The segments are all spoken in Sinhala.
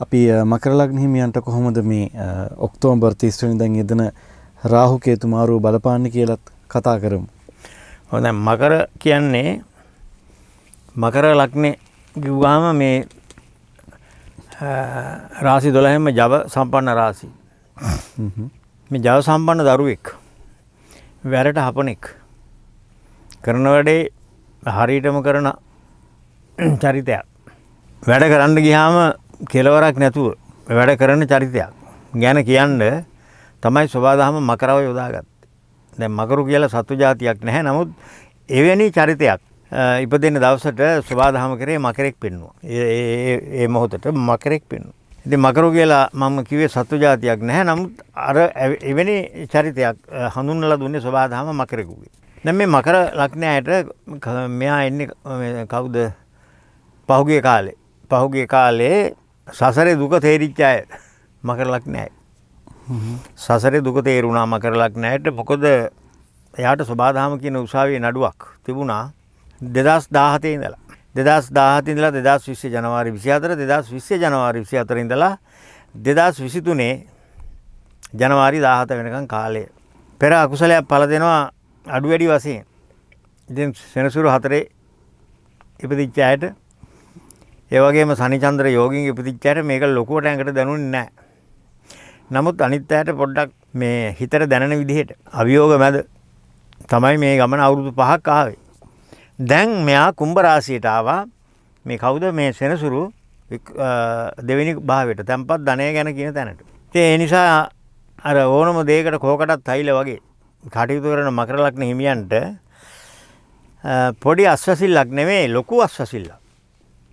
අපි මකර ලග්න හිමියන්ට කොහොමද මේ ඔක්තෝබර් 30 වෙනිදා යෙදෙන රාහු කේතු මාරුව බලපාන්නේ කියලත් කතා කරමු. හොඳයි මකර කියන්නේ මකර ලග්නේ කිව්වහම මේ රාසි 12ෙම ජව සම්පන්න රාසි. මේ ජව සම්පන්න දරුවෙක්. වැරට හපනෙක්. කරන වැඩේ හරියටම කරන චරිතයක්. වැඩ කරන්න ගියාම කෙලවරක් නැතුව වැඩ කරන චරිතයක්. ගැන කියන්න තමයි ස්වභාදහම මකරව යොදාගත්තේ. දැන් මකරු කියලා සත්තු జాතියක් නැහැ. නමුත් එවැනි චරිතයක් ඉපදෙන දවසට ස්වභාදහම කරේ මකරෙක් පෙන්වුවා. ඒ ඒ මොහොතට මකරෙක් පෙන්වුවා. ඉතින් මකරු කියලා මම කිව්වේ සත්තු జాතියක් නැහැ. නමුත් අර එවැනි චරිතයක් හඳුන්වලා දුන්නේ ස්වභාදහම මකරෙකුගේ. දැන් මේ මකර ලග්නයට මෙයා එන්නේ කවුද? පහුගිය කාලේ. පහුගිය කාලේ සසරේ දුක තේරිච්ච අය මකර ලග්නයයි. සසරේ දුක තේරුණා මකර ලග්නයට. මොකද එයාට සබාදහම කියන උසාවියේ නඩුවක් තිබුණා 2017 ඉඳලා. 2017 ඉඳලා 2020 ජනවාරි 24 2020 ජනවාරි 24 ඉඳලා 2023 ජනවාරි 17 වෙනකන් කාලය. පෙර අකුසලයක් පළ දෙනවා අඩු වැඩි වශයෙන්. ඉතින් සෙනසුරු හතරේ ඉපදිච්ච අයට ඒ වගේම සනිචන්ද්‍ර යෝගින් ඉපදිච්ච අයට මේක ලොකුවට ඇඟට දැනුනේ නැහැ. නමුත් අනිත් අයට පොඩ්ඩක් මේ හිතට දැනෙන විදිහට අභියෝග මැද තමයි මේ ගමන අවුරුදු 5ක් ආවේ. දැන් මෙයා කුම්භ රාශියට ආවා. මේ කවුද මේ සෙනසුරු දෙවෙනි භාවයට තැම්පත් ධනය ගැන කියන තැනට. ඉතින් ඒ නිසා අර ඕනම දෙයකට කෝකටත් තයිල වගේ කටයුතු කරන මකර ලග්න හිමියන්ට පොඩි අස්වැසිල්ලක් නෙමෙයි ලොකු අස්වැසිල්ලක්.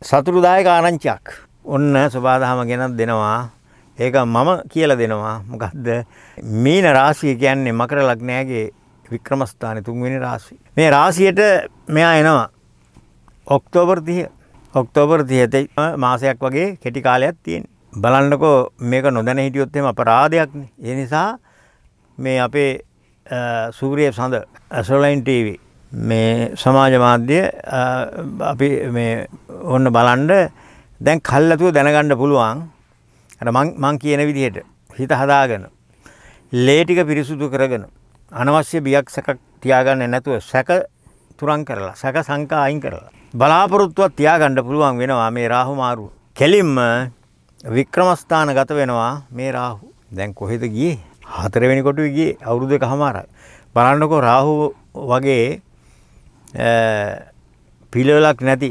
සතුරුදායක ආරංචියක්. ඔන්න සබාදහම ගෙනත් දෙනවා. ඒක මම කියලා දෙනවා. මොකද්ද? මීන රාශිය කියන්නේ මකර ලග්නයාගේ වික්‍රමස්ථානයේ තුන්වෙනි රාශිය. මේ රාශියට මෙයා එනවා. ඔක්තෝබර් 30. ඔක්තෝබර් 30 මාසයක් වගේ කෙටි කාලයක් තියෙනවා. බලන්නකෝ මේක නොදැන හිටියොත් එහෙම අපරාධයක්නේ. ඒ නිසා මේ අපේ සූරිය සඳ ඇසොලයින් ටීවී මේ සමාජ මාධ්‍ය අපි මේ ඔන්න බලන්ඩ දැන් කල්ලතුව දැනගණ්ඩ පුළුවන්. අර මං කියන විදිහට හිත හදාගෙන ලේටික පිරිසුදු කරගෙන අනවශ්‍ය බියක් සැක තියාගන්න නැතුව සැක තුරන් කරලා සැක සංකා අයින් කරලා බලාපොරොත්තුවත් තියාගණ්ඩ පුළුවන් වෙනවා මේ රාහු මාරුව. කෙලින්ම වික්‍රමස්ථාන ගත වෙනවා මේ රාහු. දැන් කොහෙද ගියේ? හතරවෙනි කොටුවේ ගියේ අවුරුදු දෙක හමාරයි බලන්නකෝ රාහු වගේ පිළවලක් නැති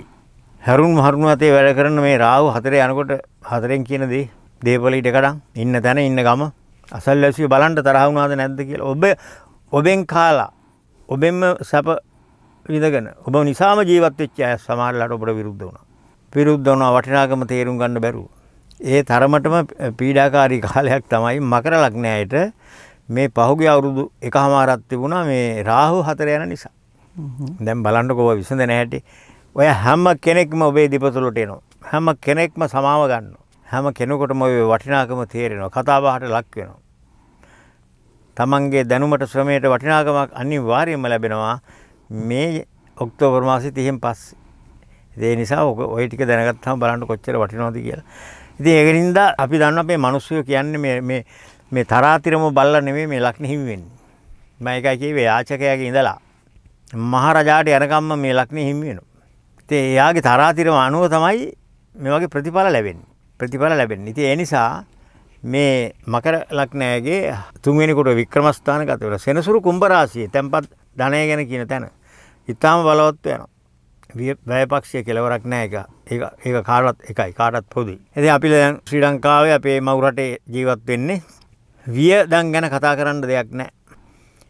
හැරුන් මහරුණු අතේ වැඩ කරන මේ රාහු හතරේ යනකොට හතරෙන් කියන දේ දේපල ඊට කඩන් ඉන්න තැන ඉන්න ගම අසල්වැසියෝ බලන්න තරහ වුණාද නැද්ද කියලා ඔබ ඔබෙන් කාලා ඔබෙන්ම සැප විඳගෙන ඔබ නිසාම ජීවත් වෙච්ච අය සමහරලාට ඔබට විරුද්ධ වුණා. විරුද්ධ වුණා වටිනාකම තේරුම් ගන්න බැරුව. ඒ තරමටම පීඩාකාරී කාලයක් තමයි මකර ලග්නයට මේ පහුගිය අවුරුදු එකහමාරක් තිබුණා මේ රාහු හතර යන නිසා. දැන් බලන්නකෝ විසඳන හැටි. ඔය හැම කෙනෙක්ම ඔබේ දිපතුලට එනවා. හැම කෙනෙක්ම සමාව ගන්නවා. හැම කෙනෙකුටම ඔය වටිනාකම තේරෙනවා. කතා බහට ලක් වෙනවා. තමන්ගේ දැනුමට ශ්‍රමයට වටිනාකමක් අනිවාර්යයෙන්ම ලැබෙනවා මේ ඔක්තෝබර් මාසෙ 30න් පස්සේ. ඒ නිසා ඔය ටික දැනගත්තාම බලන්න කොච්චර වටිනවද කියලා. ඉතින් ඒක නින්දා අපි දන්නවා අපේ මිනිස්සු කියන්නේ මේ මේ මේ තරාතිරම බල්ලා නෙමෙයි මේ ලක්ෂණ හිමි වෙන්නේ. මම ඒකයි කිව්වේ යාචකයාගේ ඉඳලා මහරජාට යනකම්ම මේ ලක්ෂණ හිමි වෙනවා. ඉතින් එයාගේ තරාතිරම අනුව තමයි මේ වගේ ප්‍රතිඵල ලැබෙන්නේ. ප්‍රතිඵල ලැබෙන්නේ. ඉතින් ඒ නිසා මේ මකර ලග්නයගේ තුන්වෙනි කොට වික්‍රමස්ථාන ගත වෙලා සෙනසුරු කුම්භ රාශියේ tempat ධනය ගැන කියන තැන ඊටාම බලවත් වෙනවා. වැයපක්ෂය කෙලවරක් නෑ එක. ඒක ඒක කාටවත් එකයි කාටත් පොදුයි. ඉතින් අපි දැන් ශ්‍රී ලංකාවේ අපේ මව් රටේ ජීවත් වෙන්නේ වියදම් ගැන කතා කරන්න දෙයක් නෑ.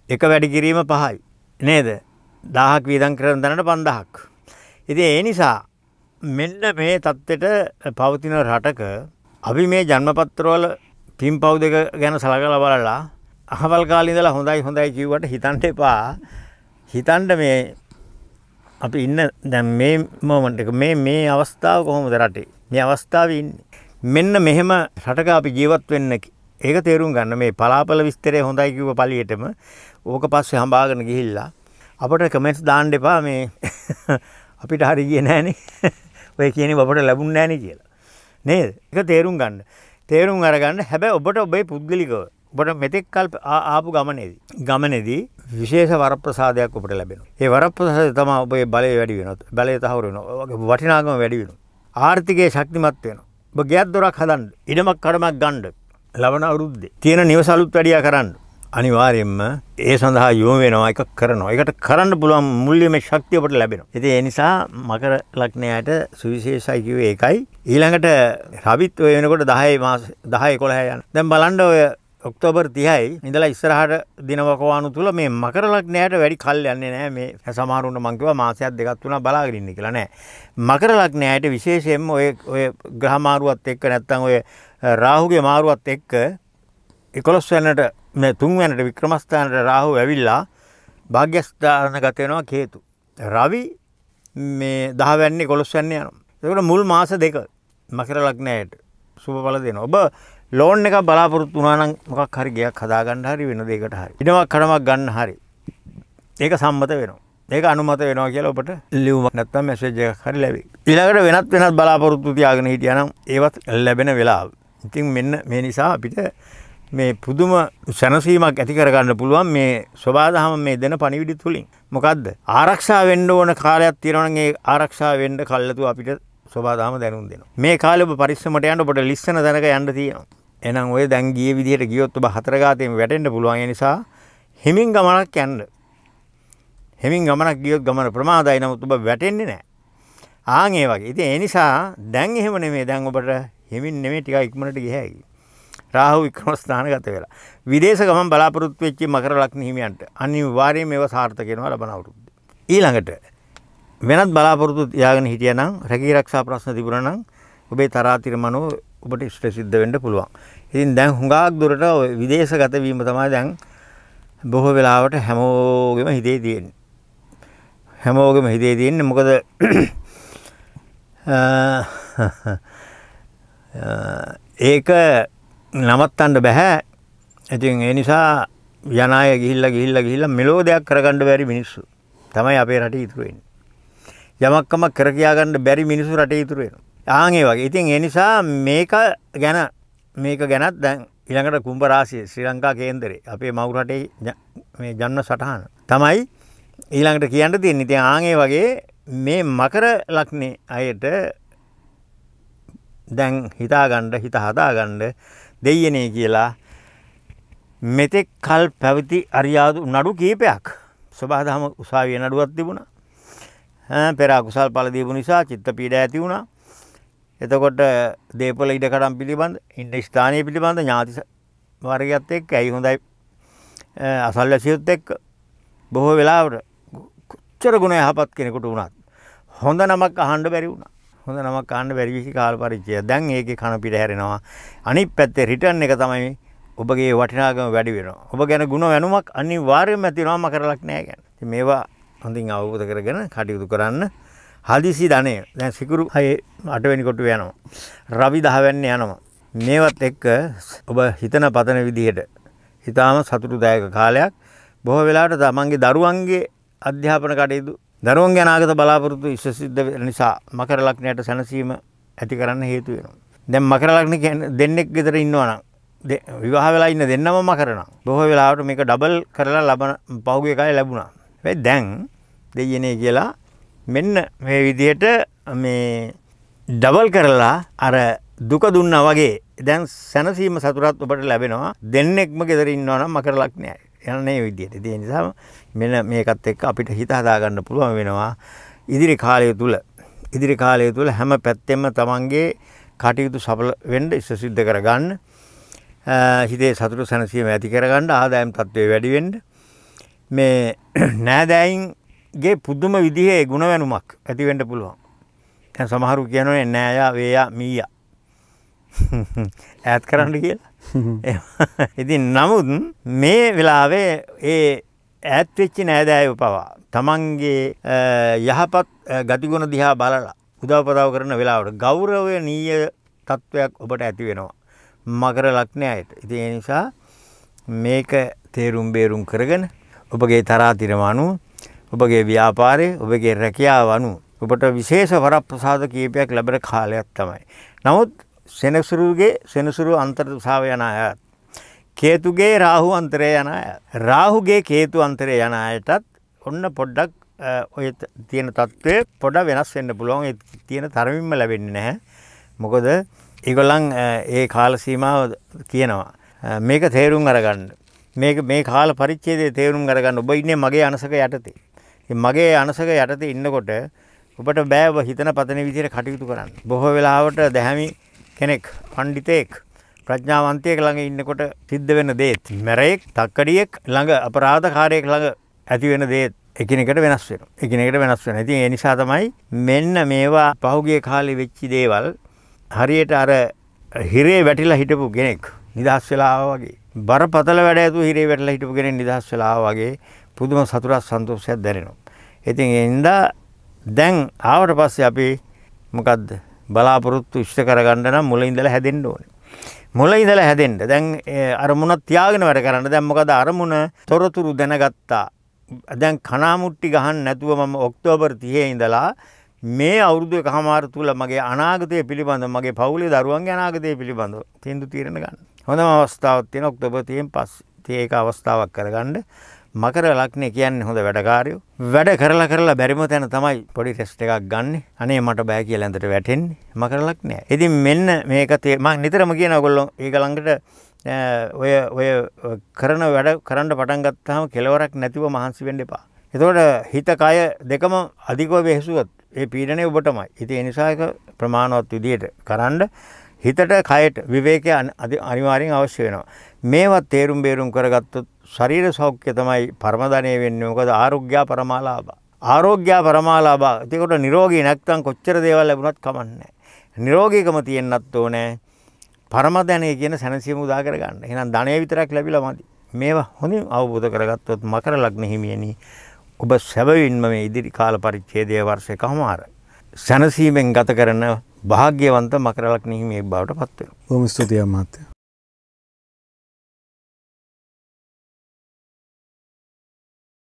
එක වැඩි කිරීම පහයි. නේද? 1000ක් වියදම් කරන තැනට 5000ක්. ඉතින් ඒ නිසා මෙන්න මේ தත්ත්වෙට පවතින රටක අපි මේ ජන්මපත්‍රවල පින්පව් දෙක ගැන සලකලා බලලා අහවල් කාලේ ඉඳලා හොඳයි හොඳයි කිව්වට හිතන්න එපා. හිතන්න මේ අපි ඉන්න දැන් මේ මොමන්ට් එක මේ මේ අවස්ථාව කොහොමද රටේ? මේ අවස්ථාවේ ඉන්නේ. මෙන්න මෙහෙම රටක අපි ජීවත් වෙන්න ඒක තේරුම් ගන්න මේ පලාපල විස්තරය හොඳයි කිව්ව පළියෙටම ඕක පස්සේ හඹාගෙන ගිහිල්ලා අපට කමෙන්ට්ස් දාන්න එපා මේ අපිට හරි ගියේ නෑනේ. ඔය කියන්නේ අපට ලැබුණ නෑනේ කියලා. නේද? ඒක තේරුම් ගන්න. තේරුම් අරගන්න හැබැයි ඔබට ඔබේ පුද්ගලිකව ඔබට මෙතෙක් කල් ආපු ගමනේදී ගමනේදී විශේෂ වරප්‍රසාදයක් ඔබට ලැබෙනවා. ඒ වරප්‍රසාදය තමයි ඔබේ බලය වැඩි වෙනවා. බලය තහවුරු වෙනවා. වටිනාකම වැඩි වෙනවා. ආර්ථිකයේ ශක්තිමත් වෙනවා. ඔබ ගෙයක් දොරක් හදන්න, ඉඩමක් කඩමක් ගන්න, ලබන අවුරුද්දේ තියෙන නිවස අලුත් වැඩියා කරන්න. අනිවාර්යයෙන්ම ඒ සඳහා යොමු වෙනවා එක කරනවා. ඒකට කරන්න පුළුවන් මුල්‍යමය ශක්තිය ඔබට ලැබෙනවා. ඉතින් ඒ නිසා මකර ලග්නයට සුවිශේෂයි කිව්වේ ඒකයි. ඊළඟට රවිත් ඔය වෙනකොට 10 මාස 10 11 යන. දැන් බලන්න ඔය ඔක්තෝබර් 30යි ඉඳලා ඉස්සරහට දිනවකවානු තුල මේ මකර ලග්නයට වැඩි කල් යන්නේ නැහැ මේ සමහරුන්ට මං කිව්වා මාසයක් දෙකක් තුනක් බලාගෙන ඉන්න කියලා නෑ මකර ලග්නයට විශේෂයෙන්ම ඔය ඔය ග්‍රහ මාරුවත් එක්ක නැත්තම් ඔය රාහුගේ මාරුවත් එක්ක 11 වෙනිට මේ 3 වෙනිට වික්‍රමස්ථානට රාහු ඇවිල්ලා භාග්‍යස්ථාන ගත වෙනවා කේතු රවි මේ 10 වෙනි 11 වෙනි යනවා ඒකට මුල් මාස දෙක මකර ලග්නයට සුබ බල දෙනවා ඔබ ලෝන් එක බලාපොරොත්තු වුණා නම් මොකක් හරි ගයක් හදාගන්න හරි වෙන දෙයකට හරි. ඉඩමක් කඩමක් ගන්න හරි. ඒක සම්මත වෙනවා. ඒක අනුමත වෙනවා කියලා ඔබට ලියුමක් නැත්නම් මැසේජ් එකක් හරි ලැබෙයි. ඊළඟට වෙනත් වෙනත් බලාපොරොත්තු තියාගෙන හිටියානම් ඒවත් ලැබෙන වෙලාව. ඉතින් මෙන්න මේ නිසා අපිට මේ පුදුම සැනසීමක් ඇති කරගන්න පුළුවන් මේ සබාදහම මේ දෙන පණිවිඩි තුලින්. මොකද්ද? ආරක්ෂා වෙන්න ඕන කාලයක් තියෙනවා නම් ඒ ආරක්ෂා වෙන්න කල්ලාතු අපිට සබාදාම දැනුම් දෙනවා. මේ කාලේ ඔබ පරිස්සමට යන්න ඔබට ලිස්සන දැනක යන්න තියෙනවා. එහෙනම් ඔය දැන් ගිය විදිහට ගියොත් ඔබ හතර ගාතේම වැටෙන්න පුළුවන්. ඒ නිසා හිමින් ගමනක් යන්න. හිමින් ගමනක් ගියොත් ගමන ප්‍රමාදයි නමුත් ඔබ වැටෙන්නේ නැහැ. ආන් ඒ වගේ. ඉතින් ඒ නිසා දැන් එහෙම නෙමෙයි. දැන් ඔබට හිමින් නෙමෙයි ටිකක් ඉක්මනට ගිය හැකි. රාහු වික්‍රම ස්ථානගත වෙලා. විදේශ ගමන් බලාපොරොත්තු වෙච්ච මකර ලග්න හිමියන්ට අනිවාර්යයෙන් මේව සාර්ථක වෙනවා ලබන අවුරුද්දේ. ඊළඟට වෙනත් බලාපොරොත්තු තියාගෙන හිටියනම් රැකී ආරක්ෂා ප්‍රශ්න තිබුණා නම් ඔබේ තරාතිර මනෝ ඔබට ඉෂ්ට සිද්ධ වෙන්න පුළුවන්. ඉතින් දැන් හුඟක් දුරට විදේශගත වීම තමයි දැන් බොහෝ වෙලාවට හැමෝගෙම හිතේ තියෙන්නේ. හැමෝගෙම හිතේ තියෙන්නේ මොකද ඒක නවත්තන්න බෑ. ඉතින් ඒ නිසා යන අය ගිහිල්ලා ගිහිල්ලා ගිහිල්ලා මෙලෝ දෙයක් කරගන්න බැරි මිනිස්සු තමයි අපේ රටේ ඉතුරු වෙන්නේ. යමක්කම කර කියාගන්න බැරි මිනිසු රටේ ඉතුරු වෙනවා. ආන් ඒ වගේ. ඉතින් ඒ නිසා මේක ගැන මේක ගැනත් දැන් ඊළඟට කුම්භ රාශිය ශ්‍රී ලංකා කේන්දරේ අපේ මව් රටේ මේ ජන්ම සටහන තමයි ඊළඟට කියන්න තියෙන්නේ. ඉතින් ආන් ඒ වගේ මේ මකර ලග්නේ අයට දැන් හිතාගන්න හිත හදාගන්න දෙයියනේ කියලා මෙතෙක් කල් පැවති අරියාදු නඩු කීපයක් සබහාදහම උසාවියේ නඩුවක් තිබුණා. පෙර අකුසල් පල දීපු නිසා චිත්ත පීඩ ඇති වුණා. එතකොට දේපල ඉඩකඩම් පිළිබඳ ඉන්න ස්ථානය පිළිබඳ ඥාති වර්ගයත් එක්ක ඇයි හොඳයි අසල්වැසියොත් එක්ක බොහෝ වෙලාවට කොච්චර ගුණ යහපත් කෙනෙකුට වුණත් හොඳ නමක් අහන්න බැරි වුණා. හොඳ නමක් අහන්න බැරි විසි කාල පරිච්ඡය. දැන් ඒකේ කන පිට හැරෙනවා. අනිත් පැත්තේ රිටර්න් එක තමයි ඔබගේ වටිනාකම වැඩි වෙනවා. ඔබ ගැන ಗುಣ වෙනුමක් අනිවාර්යයෙන්ම ඇති වෙනවා මකරලක් නෑ ගැන. ඉතින් මේවා හොඳින් අවබෝධ කරගෙන කටයුතු කරන්න හදිසි ධනය දැන් සිකුරු හය අටවැනි කොටුව යනවා. රවි දහවැන්න යනවා. මේවත් එක්ක ඔබ හිතන පතන විදිහට හිතාම සතුටුදායක කාලයක් බොහෝ වෙලාවට තමන්ගේ දරුවන්ගේ අධ්‍යාපන කටයුතු දරුවන්ගේ අනාගත බලාපොරොත්තු ඉෂ්ට සිද්ධ වෙන නිසා මකර ලග්නයට සැනසීම ඇති කරන්න හේතු වෙනවා. දැන් මකර ලග්න දෙන්නෙක් ගෙදර ඉන්නවා නම් විවාහ වෙලා ඉන්න දෙන්නම මකරනවා. බොහෝ වෙලාවට මේක ඩබල් කරලා ලබන පහුගිය කාලේ ලැබුණා. හැබැයි දැන් දෙයනේ කියලා මෙන්න මේ විදිහට මේ ඩබල් කරලා අර දුක දුන්නා වගේ දැන් සැනසීම සතුටත් ඔබට ලැබෙනවා දෙන්නෙක්ම ගෙදර ඉන්නවා නම් මකර ලග්නයයි යන්නේ විදිහට. ඒ නිසා මෙන්න මේකත් එක්ක අපිට හිත හදාගන්න පුළුවන් වෙනවා ඉදිරි කාලය තුල ඉදිරි කාලය තුල හැම පැත්තෙම තමන්ගේ කටයුතු සඵල වෙන්න ඉස්ස සිද්ධ කරගන්න හිතේ සතුට සැනසීම ඇති කරගන්න ආදායම් තත්ත්වය වැඩි වෙන්න මේ නෑදෑයින් ගේ පුදුම විදිහේ ගුණ වැනුමක් ඇති වෙන්න පුළුවන්. දැන් සමහරු කියනෝනේ නෑයා වේයා මීයා. ඈත් කරන්න කියලා. ඉතින් නමුත් මේ වෙලාවේ ඒ ඈත් වෙච්ච නෑදෑයෝ පවා තමන්ගේ යහපත් ගතිගුණ දිහා බලලා උදව්පදව් කරන වෙලාවට ගෞරවනීය තත්වයක් ඔබට ඇති වෙනවා. මකර ලග්නයට. ඉතින් ඒ නිසා මේක තේරුම් බේරුම් කරගෙන ඔබගේ තරාතිරම අනුව ඔබගේ ව්‍යාපාරයේ ඔබගේ රැකියාව අනුව ඔබට විශේෂ වරප්‍රසාද කීපයක් ලැබෙන කාලයක් තමයි. නමුත් සෙනසුරුගේ සෙනසුරු අන්තර් සාව යන අයත්. කේතුගේ රාහු අන්තරය යන අය. රාහුගේ කේතු අන්තරය යන අයටත් ඔන්න පොඩ්ඩක් ඔය තියෙන තත්ත්වය පොඩ වෙනස් වෙන්න පුළුවන් තියෙන තරමින්ම ලැබෙන්නේ නැහැ. මොකද ඒගොල්ලන් ඒ කාල සීමාව කියනවා. මේක තේරුම් අරගන්න. මේක මේ කාල පරිච්ඡේදයේ තේරුම් අරගන්න ඔබ ඉන්නේ මගේ අනසක යටතේ. මගේ අනසක යටතේ ඉන්නකොට ඔබට බෑ හිතන පතන විදිහට කටයුතු කරන්න. බොහෝ වෙලාවට දැහැමි කෙනෙක්, පඬිතෙක්, ප්‍රඥාවන්තයෙක් ළඟ ඉන්නකොට සිද්ධ වෙන දේත්, මැරෙක්, තක්කඩියෙක් ළඟ අපරාධකාරයෙක් ළඟ ඇති වෙන දේත් එකිනෙකට වෙනස් වෙනවා. එකිනෙකට වෙනස් වෙනවා. ඉතින් ඒ නිසා තමයි මෙන්න මේවා පහුගිය කාලේ වෙච්ච දේවල් හරියට අර හිරේ වැටිලා හිටපු කෙනෙක් නිදහස් වෙලා වගේ බරපතල වැඩ ඇතුව හිරේ වැටලා හිටපු කෙනෙක් නිදහස් වෙලා වගේ පුදුම සතුටක් සන්තෝෂයක් දැනෙනවා. ඉතින් ඒ හින්දා දැන් ආවට පස්සේ අපි මොකද්ද බලාපොරොත්තු ඉෂ්ට කරගන්න නම් මුල ඉඳලා හැදෙන්න ඕනේ. මුල ඉඳලා හැදෙන්න. දැන් අරමුණක් තියාගෙන වැඩ කරන්න. දැන් මොකද අරමුණ තොරතුරු දැනගත්තා. දැන් කනාමුට්ටි ගහන්න නැතුව මම ඔක්තෝබර් 30 ඉඳලා මේ අවුරුදු එකමාර තුල මගේ අනාගතය පිළිබඳව මගේ පවුලේ දරුවන්ගේ අනාගතය පිළිබඳව තීන්දුව తీරන ගන්න. හොඳම අවස්ථාවක් තියෙන ඔක්තෝබර් 30න් පස්සේ ඒක අවස්ථාවක් කරගන්න. මකර ලක්නේ කියන්නේ හොඳ වැඩකාරයෝ. වැඩ කරලා කරලා බැරිම තැන තමයි පොඩි ටෙස්ට් එකක් ගන්න. අනේ මට බෑ කියලා ඇඳට වැටෙන්නේ. මකර ලක් නෑ. ඉතින් මෙන්න මේක මම නිතරම කියන ඔයගොල්ලෝ ඒක ළඟට ඔය ඔය කරන වැඩ කරන්න පටන් ගත්තාම කෙලවරක් නැතිව මහන්සි වෙන්න එපා. එතකොට හිත කය දෙකම අධිකව වෙහසුවොත් ඒ පීඩනය ඔබටමයි. ඉතින් ඒ නිසා ඒක ප්‍රමාණවත් විදියට කරන්න හිතට කයට විවේකය අනිවාර්යෙන් අවශ්‍ය වෙනවා. මේවත් තේරුම් බේරුම් කරගත්තොත් ශරීර සෞඛ්‍ය තමයි පරමධනය වෙන්නේ. මොකද ආරෝග්‍ය පරමාලාභ. ආරෝග්‍ය පරමාලාභ. ඒකට නිරෝගී නැත්නම් කොච්චර දේවල් ලැබුණත් කමන්නේ නිරෝගීකම තියෙන්නත් ඕනේ. පරමධනය කියන සැනසීම උදා කරගන්න. එහෙනම් ධනය විතරක් ලැබිලා මදි. මේවා හොඳින් අවබෝධ කරගත්තොත් මකර ලග්න හිමියනි ඔබ සැබවින්ම මේ ඉදිරි කාල පරිච්ඡේදයේ වර්ෂ එකමාර සැනසීමෙන් ගත කරන භාග්‍යවන්ත මකර ලග්න හිමියෙක් බවට පත් වෙනවා. බොහොම ස්තුතියි මහත්තයා.